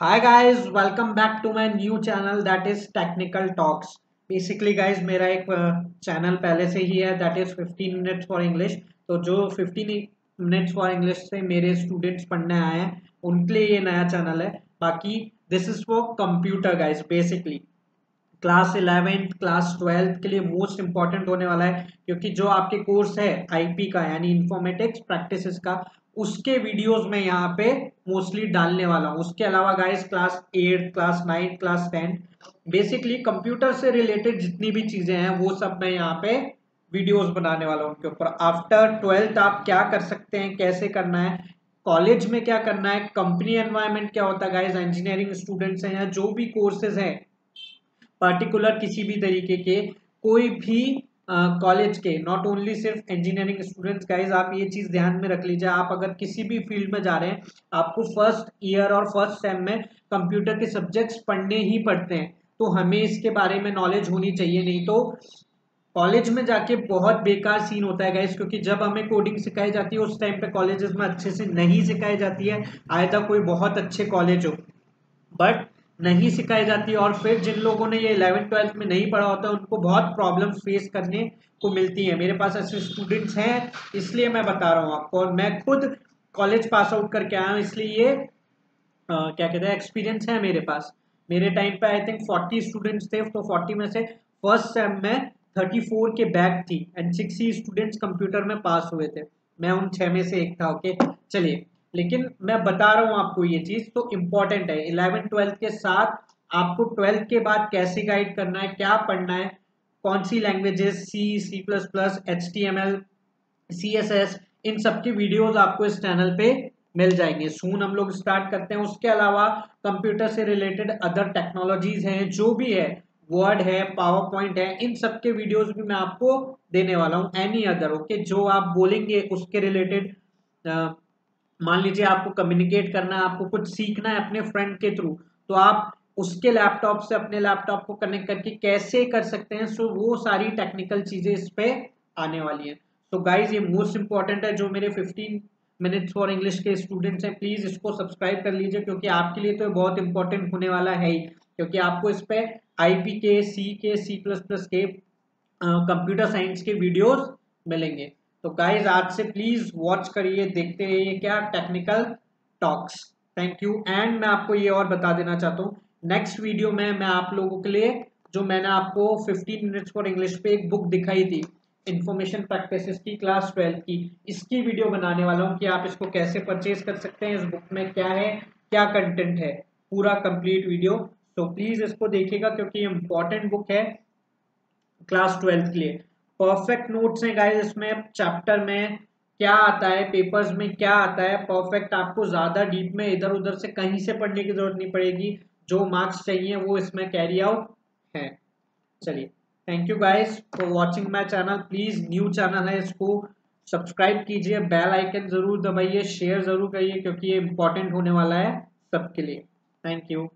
Hi guys, welcome back to my new channel that is Technical Talks. Basically guys मेरा एक channel पहले से ही है that is 15 minutes for English तो जो 15 मिनट्स फॉर इंग्लिश से मेरे स्टूडेंट्स पढ़ने आए हैं उनके लिए ये नया चैनल है। बाकी this is for computer guys basically class eleventh class twelfth के लिए मोस्ट इंपॉर्टेंट होने वाला है क्योंकि जो आपके कोर्स है आईपी का यानी इंफॉर्मेटिक्स प्रैक्टिस का उसके वीडियोस में यहाँ पे मोस्टली डालने वाला हूँ। उसके अलावा guys class eight class nine class ten basically computer से रिलेटेड जितनी भी चीज़ें हैं, वो सब मैं यहाँ पे वीडियोस बनाने वाला हूँ उनके ऊपर। आफ्टर ट्वेल्थ आप क्या कर सकते हैं, कैसे करना है कॉलेज में क्या करना है कंपनी एनवायरमेंट क्या होता है गाइज़ इंजीनियरिंग स्टूडेंट्स हैं या जो भी कोर्सेज हैं पर्टिकुलर किसी भी तरीके के, कोई भी कॉलेज के नॉट ओनली सिर्फ़ इंजीनियरिंग स्टूडेंट्स गाइज़ आप ये चीज़ ध्यान में रख लीजिए। आप अगर किसी भी फ़ील्ड में जा रहे हैं, आपको फ़र्स्ट ईयर और फ़र्स्ट सेम में कंप्यूटर के सब्जेक्ट्स पढ़ने ही पड़ते हैं। तो हमें इसके बारे में नॉलेज होनी चाहिए। नहीं तो कॉलेज में जाके बहुत बेकार सीन होता है गाइज़ क्योंकि जब हमें कोडिंग सिखाई जाती है, उस टाइम पे कॉलेजेस में अच्छे से नहीं सिखाई जाती है आयदा कोई बहुत अच्छे कॉलेज हो। बट नहीं सिखाई जाती और फिर जिन लोगों ने ये इलेवन ट्वेल्थ में नहीं पढ़ा होता उनको बहुत प्रॉब्लम फेस करने को मिलती है। मेरे पास ऐसे स्टूडेंट्स हैं इसलिए मैं बता रहा हूँ आपको। और मैं खुद कॉलेज पास आउट करके आया हूँ इसलिए ये आ, क्या कहते हैं एक्सपीरियंस है मेरे पास। मेरे टाइम पे आई थिंक फोर्टी स्टूडेंट्स थे तो फोर्टी में से फ़र्स्ट सेम में थर्टी फोर के बैक थी एंड सिक्सटी स्टूडेंट्स कंप्यूटर में पास हुए थे। मैं उन छह में से एक था ओके चलिए। लेकिन मैं बता रहा हूँ आपको ये चीज़ तो इम्पोर्टेंट है। इलेवन ट्वेल्थ के साथ आपको ट्वेल्थ के बाद कैसे गाइड करना है, क्या पढ़ना है, कौन सी languages C C plus plus H T M L C S S इन सब की वीडियोज़ आपको इस चैनल पे मिल जाएँगे। सून हम लोग स्टार्ट करते हैं। उसके अलावा कंप्यूटर से रिलेटेड अदर टेक्नोलॉजीज़ हैं, जो भी है वर्ड है पावर पॉइंट है, इन सब के वीडियोज़ भी मैं आपको देने वाला हूँ। एनी अदर ओके जो आप बोलेंगे, उसके रिलेटेड मान लीजिए आपको कम्युनिकेट करना है, आपको कुछ सीखना है अपने फ्रेंड के थ्रू तो आप उसके लैपटॉप से अपने लैपटॉप को कनेक्ट करके कैसे कर सकते हैं? सो वो सारी टेक्निकल चीज़ें इस पे आने वाली हैं। तो गाइज़ ये मोस्ट इंपॉर्टेंट है, जो मेरे 15 मिनट्स फॉर इंग्लिश के स्टूडेंट्स हैं प्लीज़ इसको सब्सक्राइब कर लीजिए, क्योंकि आपके लिए तो बहुत इंपॉर्टेंट होने वाला है ही, क्योंकि आपको इस पे आईपी के सी के सी प्लस प्लस के कंप्यूटर साइंस के वीडियोज़ मिलेंगे। तो गाइज़ आज से प्लीज़ वॉच करिए, देखते रहिए क्या Technical Talks thank you and मैं आपको ये और बता देना चाहता हूँ। नेक्स्ट वीडियो में मैं आप लोगों के लिए जो मैंने आपको 15 मिनट्स फॉर इंग्लिश पे एक बुक दिखाई थी इन्फॉर्मेशन प्रैक्टिस की क्लास ट्वेल्थ की, इसकी वीडियो बनाने वाला हूँ कि आप इसको कैसे परचेज कर सकते हैं, इस बुक में क्या है, क्या कंटेंट है, पूरा कंप्लीट वीडियो तो प्लीज़ इसको देखिएगा क्योंकि इंपॉर्टेंट बुक है क्लास ट्वेल्थ के लिए। परफेक्ट नोट्स हैं गाइस इसमें चैप्टर में क्या आता है पेपर्स में क्या आता है परफेक्ट आपको ज़्यादा डीप में इधर उधर से कहीं से पढ़ने की ज़रूरत नहीं पड़ेगी, जो मार्क्स चाहिए वो इसमें कैरी आउट है। चलिए thank you guys for watching my channel please new channel है इसको सब्सक्राइब कीजिए बेल आइकन ज़रूर दबाइए शेयर ज़रूर करिए, क्योंकि ये इंपॉर्टेंट होने वाला है सबके लिए। Thank you